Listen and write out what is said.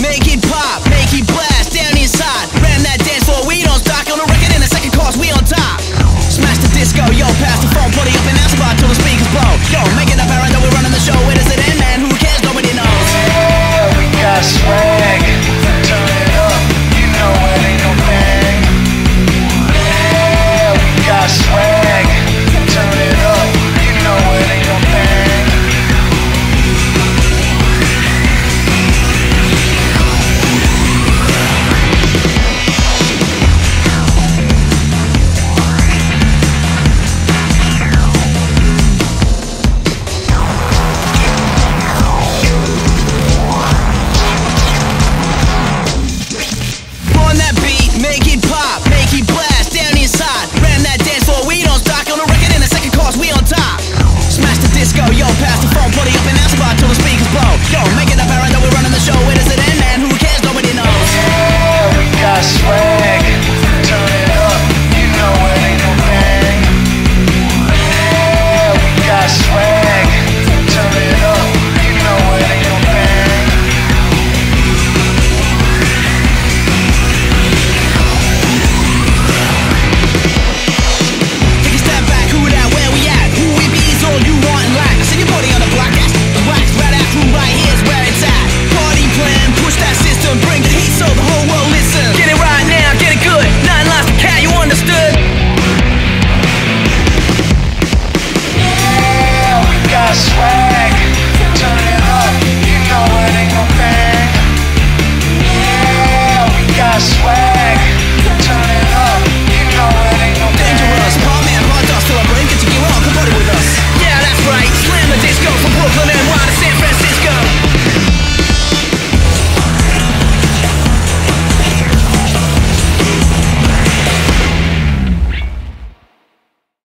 Make it pop. Make it pop, make it blast down inside. Ran that dance floor, we don't stock on the record in the second course, we on top. Smash the disco, yo, pass the phone, put it up in that spot till the speakers blow. Yo,